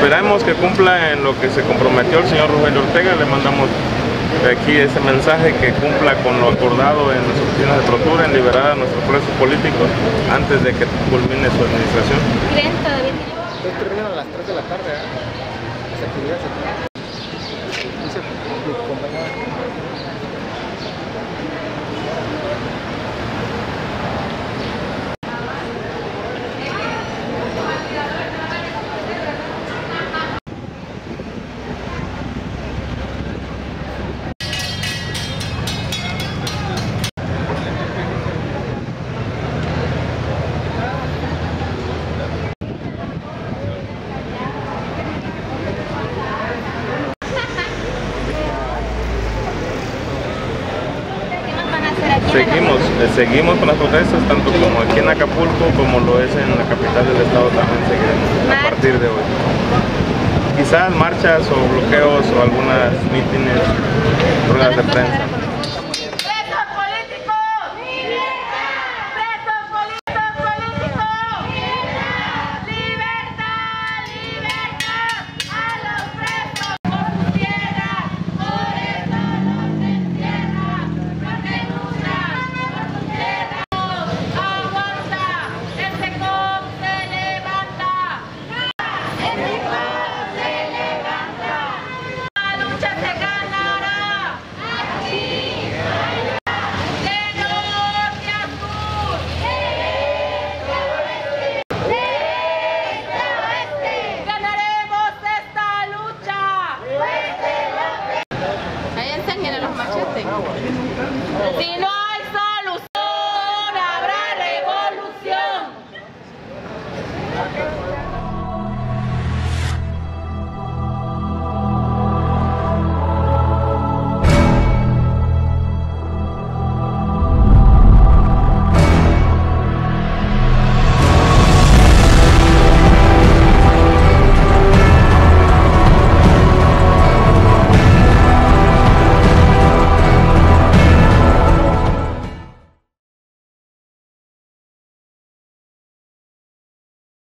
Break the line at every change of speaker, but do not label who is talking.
esperamos que cumpla en lo que se comprometió el señor Rogelio Ortega. Le mandamos aquí ese mensaje que cumpla con lo acordado en las oficinas de Procura en liberar a nuestros presos políticos antes de que culmine su administración.
¿Creen todavía tiene?
Entonces terminan a las 3 de la tarde, ¿eh? Las actividades
Seguimos, eh, seguimos con las protestas, tanto como aquí en Acapulco como lo es en la capital del estado también seguiremos a partir de hoy. Quizás marchas o bloqueos o algunas mítines, ruedas de
¿Van a
prensa.
Si no